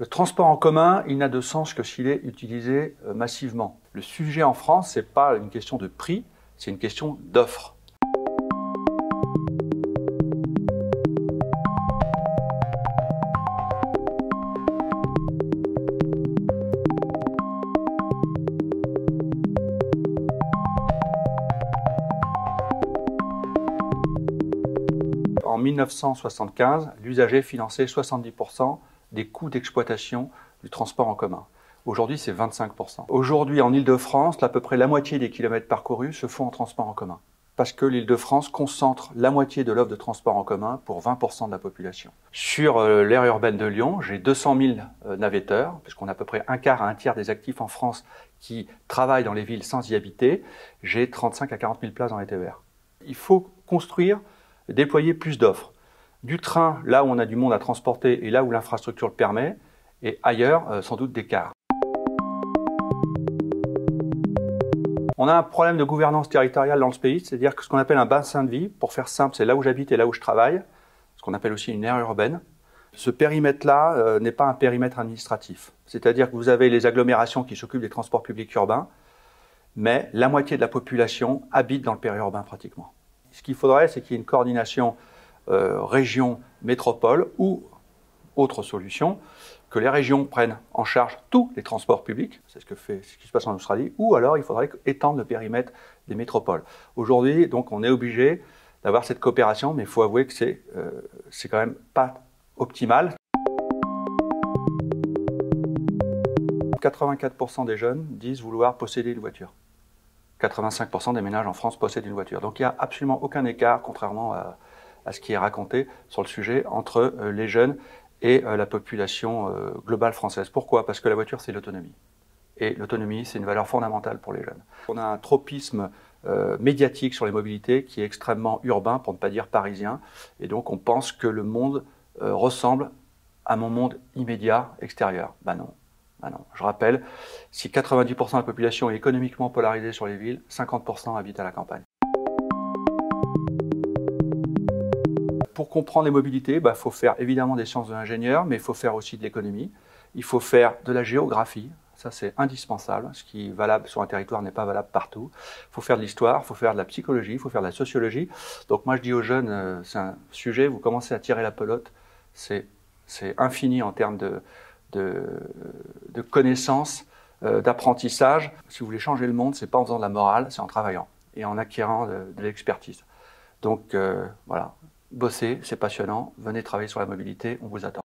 Le transport en commun, il n'a de sens que s'il est utilisé euh, massivement. Le sujet en France, ce n'est pas une question de prix, c'est une question d'offre. En 1975, l'usager finançait 70% des coûts d'exploitation du transport en commun. Aujourd'hui, c'est 25%. Aujourd'hui, en Ile-de-France, à peu près la moitié des kilomètres parcourus se font en transport en commun. Parce que l'Île-de-France concentre la moitié de l'offre de transport en commun pour 20% de la population. Sur euh, l'aire urbaine de Lyon, j'ai 200 000 euh, navetteurs, puisqu'on a à peu près un quart à un tiers des actifs en France qui travaillent dans les villes sans y habiter. J'ai 35 à 40 000 places dans les TER. Il faut construire, déployer plus d'offres du train là où on a du monde à transporter et là où l'infrastructure le permet, et ailleurs, euh, sans doute des cars. On a un problème de gouvernance territoriale dans ce pays, c'est-à-dire que ce qu'on appelle un bassin de vie, pour faire simple, c'est là où j'habite et là où je travaille, ce qu'on appelle aussi une aire urbaine. Ce périmètre-là euh, n'est pas un périmètre administratif. C'est-à-dire que vous avez les agglomérations qui s'occupent des transports publics urbains, mais la moitié de la population habite dans le périurbain pratiquement. Ce qu'il faudrait, c'est qu'il y ait une coordination euh, région, métropole ou autre solution, que les régions prennent en charge tous les transports publics, c'est ce, que fait, ce qui se passe en Australie, ou alors il faudrait étendre le périmètre des métropoles. Aujourd'hui, donc, on est obligé d'avoir cette coopération, mais il faut avouer que c'est euh, c'est quand même pas optimal. 84% des jeunes disent vouloir posséder une voiture. 85% des ménages en France possèdent une voiture. Donc il n'y a absolument aucun écart, contrairement à, à ce qui est raconté sur le sujet entre euh, les jeunes et euh, la population euh, globale française. Pourquoi? Parce que la voiture, c'est l'autonomie. Et l'autonomie, c'est une valeur fondamentale pour les jeunes. On a un tropisme médiatique sur les mobilités qui est extrêmement urbain, pour ne pas dire parisien. Et donc, on pense que le monde ressemble à mon monde immédiat extérieur. Ben non. Ben non. Je rappelle, si 90% de la population est économiquement polarisée sur les villes, 50% habitent à la campagne. Pour comprendre les mobilités, il bah, faut faire évidemment des sciences de l'ingénieur, mais il faut faire aussi de l'économie. Il faut faire de la géographie. Ça, c'est indispensable. Ce qui est valable sur un territoire n'est pas valable partout. Il faut faire de l'histoire, il faut faire de la psychologie, il faut faire de la sociologie. Donc, moi, je dis aux jeunes, euh, c'est un sujet, vous commencez à tirer la pelote. C'est infini en termes de, connaissances, euh, d'apprentissage. Si vous voulez changer le monde, c'est pas en faisant de la morale, c'est en travaillant et en acquérant de, l'expertise. Donc, euh, voilà, bossez, c'est passionnant, venez travailler sur la mobilité, on vous attend.